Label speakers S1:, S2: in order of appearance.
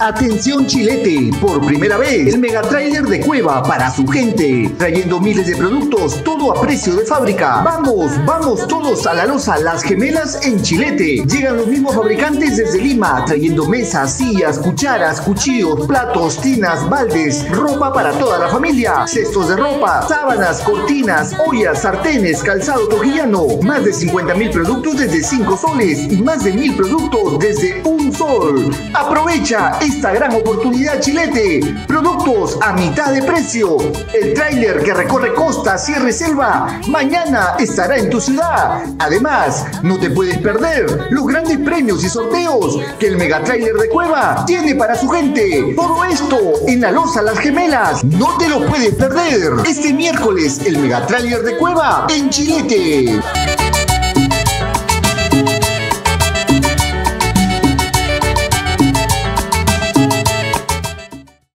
S1: Atención Chilete, por primera vez, el mega trailer de Cueva para su gente, trayendo miles de productos, todo a precio de fábrica. Vamos, vamos todos a la losa Las Gemelas en Chilete. Llegan los mismos fabricantes desde Lima, trayendo mesas, sillas, cucharas, cuchillos, platos, tinas, baldes, ropa para toda la familia, cestos de ropa, sábanas, cortinas, ollas, sartenes, calzado trujillano, más de 50 mil productos desde 5 soles y más de mil productos desde Aprovecha esta gran oportunidad chilete. Productos a mitad de precio. El tráiler que recorre costa, cierre selva, mañana estará en tu ciudad. Además, no te puedes perder los grandes premios y sorteos que el mega tráiler de Cueva tiene para su gente. Todo esto en la Loza Las Gemelas. No te lo puedes perder. Este miércoles, el mega tráiler de Cueva en Chilete.